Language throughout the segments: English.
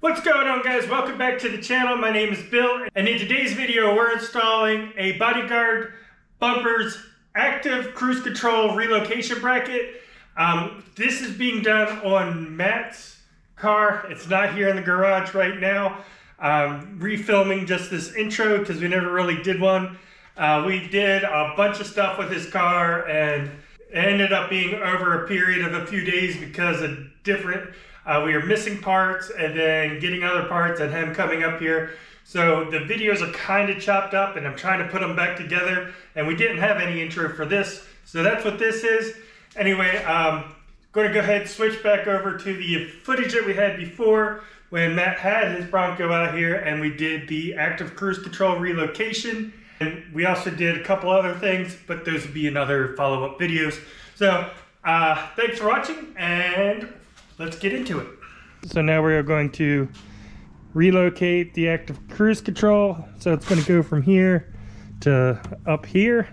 What's going on guys? Welcome back to the channel. My name is Bill and in today's video we're installing a Bodyguard Bumpers Active Cruise Control Relocation Bracket. Um, this is being done on Matt's car. It's not here in the garage right now. Um, refilming just this intro because we never really did one. Uh, we did a bunch of stuff with his car and ended up being over a period of a few days because of different uh, we were missing parts and then getting other parts and him coming up here. So the videos are kind of chopped up and I'm trying to put them back together and we didn't have any intro for this. So that's what this is. Anyway, um, going to go ahead and switch back over to the footage that we had before when Matt had his Bronco out here and we did the active cruise control relocation. And we also did a couple other things, but those would be in other follow-up videos. So uh, thanks for watching and let's get into it. So now we're going to relocate the active cruise control. So it's going to go from here to up here.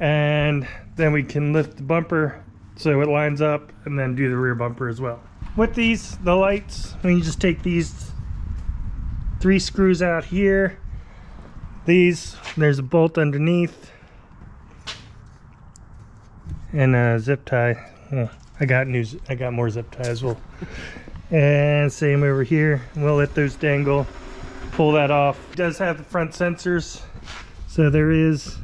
And then we can lift the bumper so it lines up and then do the rear bumper as well. With these, the lights, when you just take these three screws out here, these, there's a bolt underneath and a zip tie. I got new, I got more zip ties. Well, and same over here. We'll let those dangle. Pull that off. It does have the front sensors, so there is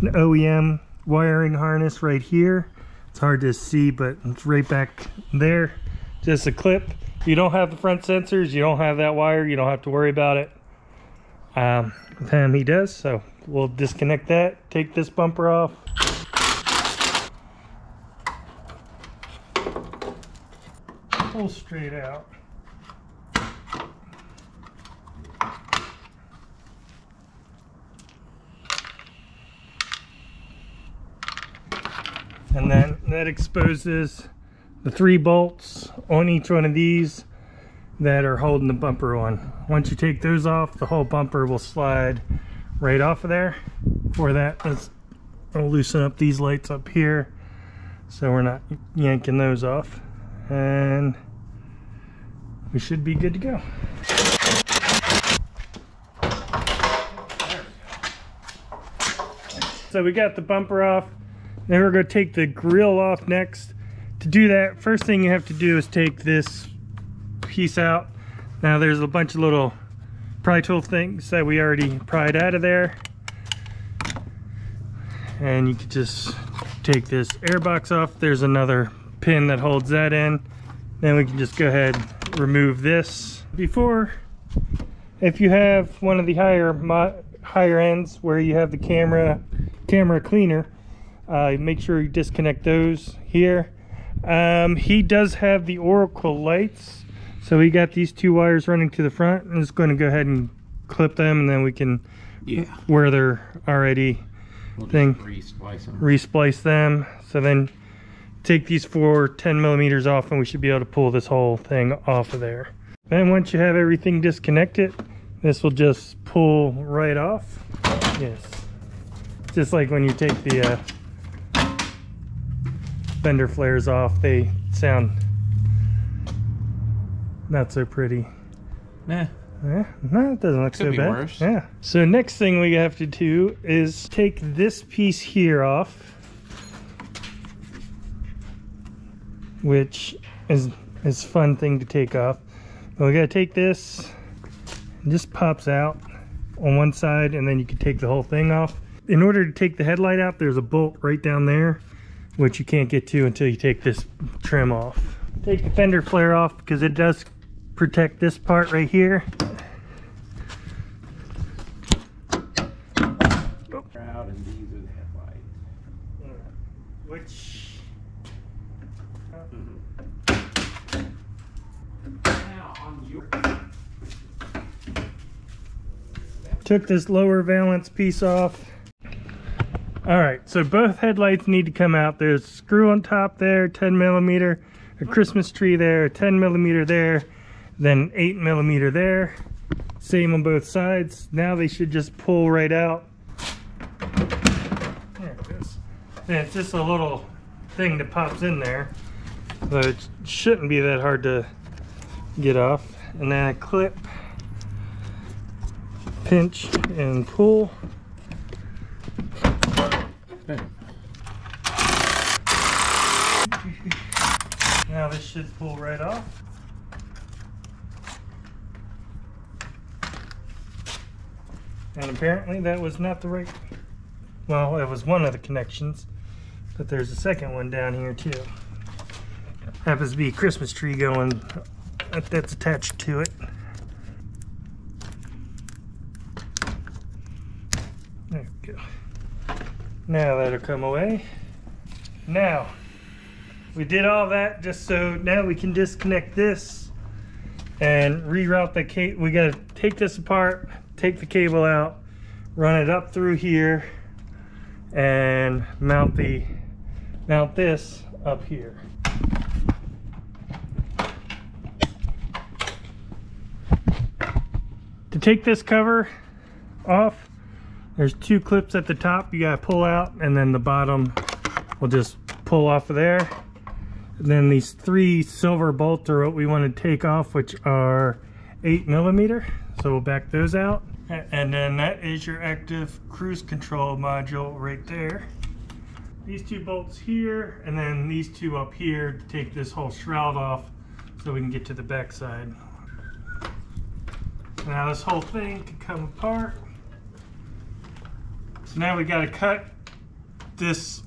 an OEM wiring harness right here. It's hard to see, but it's right back there. Just a clip. You don't have the front sensors, you don't have that wire, you don't have to worry about it. Um, him, he does, so we'll disconnect that, take this bumper off, pull straight out. And then that exposes the three bolts on each one of these that are holding the bumper on. Once you take those off, the whole bumper will slide right off of there. For that, let's I'll loosen up these lights up here so we're not yanking those off. And we should be good to go. So we got the bumper off. Then we're to take the grill off next. To do that, first thing you have to do is take this piece out. Now there's a bunch of little pry tool things that we already pried out of there. And you could just take this air box off. There's another pin that holds that in. Then we can just go ahead remove this. Before, if you have one of the higher higher ends where you have the camera camera cleaner, uh, make sure you disconnect those here. Um, he does have the Oracle lights, so we got these two wires running to the front. I'm just going to go ahead and clip them, and then we can yeah where they're already we'll thing resplice them. resplice them. So then take these four 10 millimeters off and we should be able to pull this whole thing off of there. Then once you have everything disconnected, this will just pull right off. Yes. Just like when you take the uh, fender flares off, they sound not so pretty. Nah. Yeah, no, it doesn't look Could so bad. worse. Yeah. So next thing we have to do is take this piece here off which is is fun thing to take off. But we gotta take this, it just pops out on one side and then you can take the whole thing off. In order to take the headlight out, there's a bolt right down there, which you can't get to until you take this trim off. Take the fender flare off because it does protect this part right here. Out and these are the headlights. Which Now on your took this lower valance piece off. All right, so both headlights need to come out. There's a screw on top there, 10 millimeter, a Christmas tree there, 10 millimeter there, then 8 millimeter there. Same on both sides. Now they should just pull right out. There it is. And it's just a little thing that pops in there. So it shouldn't be that hard to get off. and then clip, pinch and pull. Now this should pull right off. And apparently that was not the right, well, it was one of the connections, but there's a second one down here too. Happens to be a Christmas tree going, that's attached to it. There we go. Now that'll come away. Now, we did all that just so now we can disconnect this and reroute the cable. We gotta take this apart, take the cable out, run it up through here, and mount the mount this up here. To take this cover off, there's two clips at the top you gotta pull out and then the bottom will just pull off of there. And then these three silver bolts are what we want to take off, which are eight millimeter. So we'll back those out. And then that is your active cruise control module right there. These two bolts here, and then these two up here to take this whole shroud off so we can get to the back side. Now this whole thing can come apart. So now we got to cut this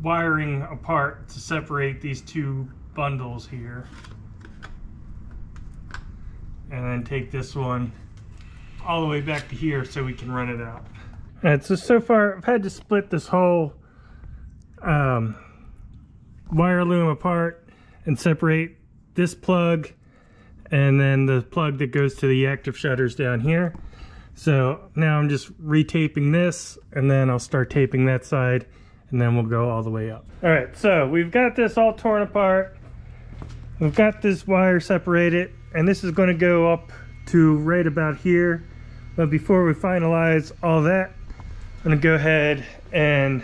wiring apart to separate these two bundles here. And then take this one all the way back to here so we can run it out. Alright, so so far I've had to split this whole um, wire loom apart and separate this plug and then the plug that goes to the active shutters down here. So now I'm just retaping this and then I'll start taping that side and then we'll go all the way up. All right, so we've got this all torn apart. We've got this wire separated and this is gonna go up to right about here. But before we finalize all that, I'm gonna go ahead and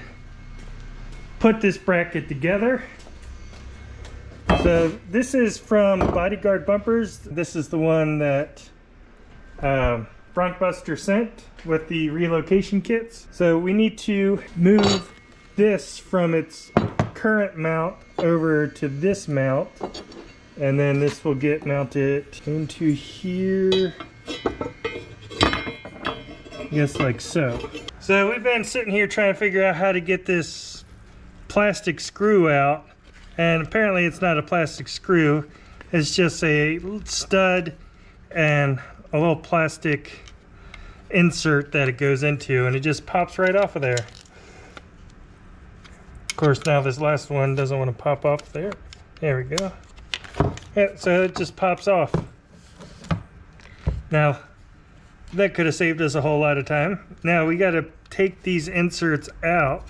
put this bracket together. So this is from Bodyguard Bumpers. This is the one that um, Bronkbuster sent with the relocation kits. So we need to move this from its current mount over to this mount. And then this will get mounted into here. Guess like so. So we've been sitting here trying to figure out how to get this plastic screw out. And apparently it's not a plastic screw. It's just a stud and a little plastic insert that it goes into and it just pops right off of there. Of course, now this last one doesn't want to pop off there. There we go. Yeah, so it just pops off. Now, that could have saved us a whole lot of time. Now we got to take these inserts out,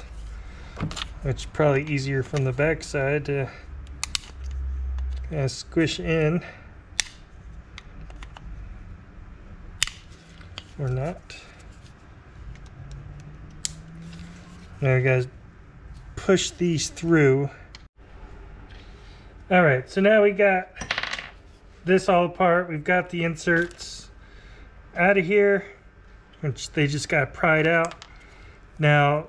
which probably easier from the back side to kind of squish in. Or not. Now guys, push these through. All right, so now we got this all apart. We've got the inserts out of here, which they just got pried out. Now,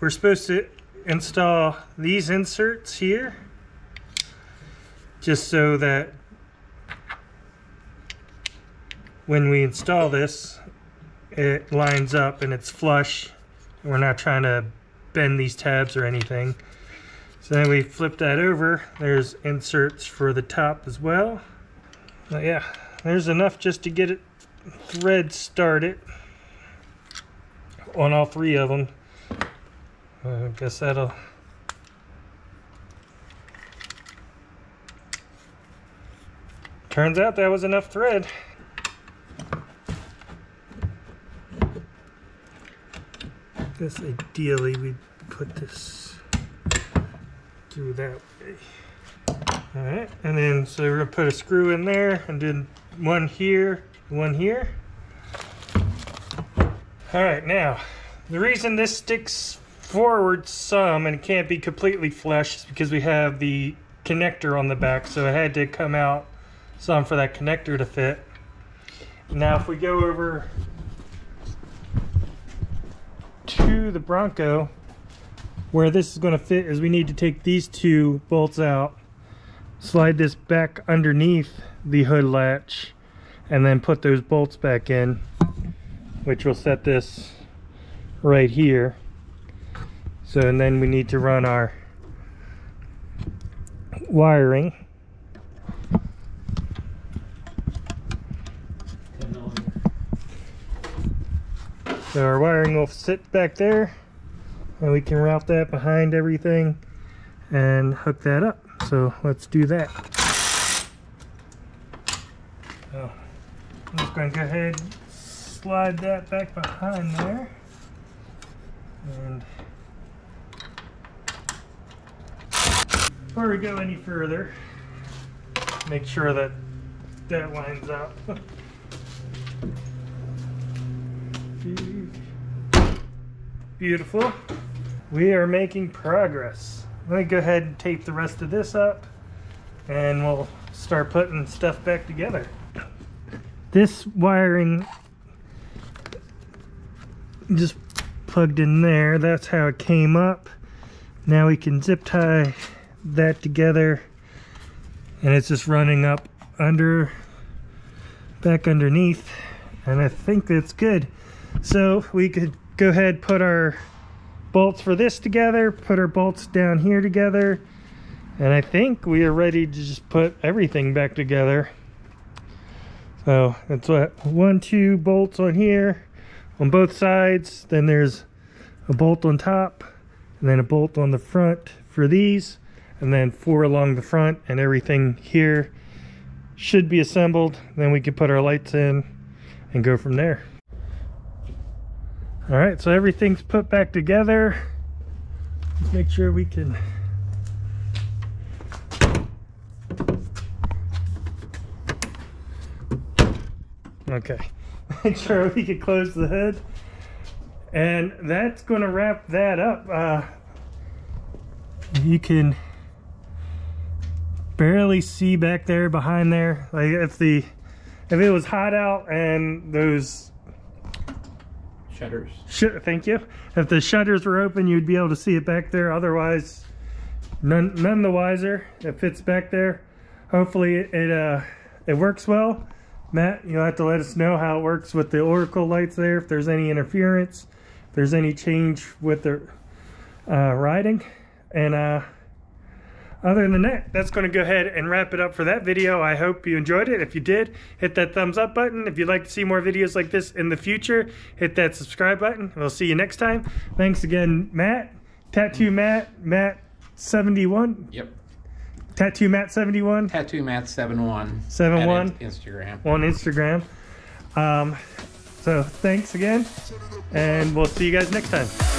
we're supposed to install these inserts here, just so that when we install this, it lines up and it's flush. We're not trying to bend these tabs or anything. So then we flip that over. There's inserts for the top as well. But yeah, there's enough just to get it thread started on all three of them. Uh, I guess that'll Turns out that was enough thread. I guess ideally we'd put this through that way. All right, and then so we're gonna put a screw in there and then one here, one here. All right, now, the reason this sticks forward some and can't be completely flush is because we have the connector on the back, so it had to come out some for that connector to fit. Now if we go over to the Bronco, where this is going to fit is we need to take these two bolts out, slide this back underneath the hood latch, and then put those bolts back in, which will set this right here. So, and then we need to run our wiring. So our wiring will sit back there and we can route that behind everything and hook that up. So let's do that. So I'm just going to go ahead and slide that back behind there. And before we go any further, make sure that that lines up. Beautiful. We are making progress. Let me go ahead and tape the rest of this up and we'll start putting stuff back together. This wiring just plugged in there. That's how it came up. Now we can zip tie that together and it's just running up under back underneath and I think that's good. So we could go ahead put our bolts for this together, put our bolts down here together, and I think we are ready to just put everything back together. So that's what one, two bolts on here on both sides. Then there's a bolt on top and then a bolt on the front for these and then four along the front and everything here should be assembled. Then we can put our lights in and go from there. All right, so everything's put back together. Let's make sure we can Okay, make sure we can close the hood. And that's gonna wrap that up. Uh, you can barely see back there behind there. Like if the, if it was hot out and those Shutters. Sh thank you. If the shutters were open, you'd be able to see it back there. Otherwise, none, none the wiser. It fits back there. Hopefully it, uh, it works well. Matt, you'll have to let us know how it works with the Oracle lights there, if there's any interference, if there's any change with the uh, riding. And uh, other than that, that's going to go ahead and wrap it up for that video. I hope you enjoyed it. If you did, hit that thumbs up button. If you'd like to see more videos like this in the future, hit that subscribe button. We'll see you next time. Thanks again, Matt. Tattoo Matt, Matt71. Yep. Tattoo Matt71. Tattoo Matt 71. 71. At Instagram. On Instagram. Um, so thanks again, and we'll see you guys next time.